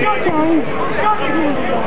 Tchau.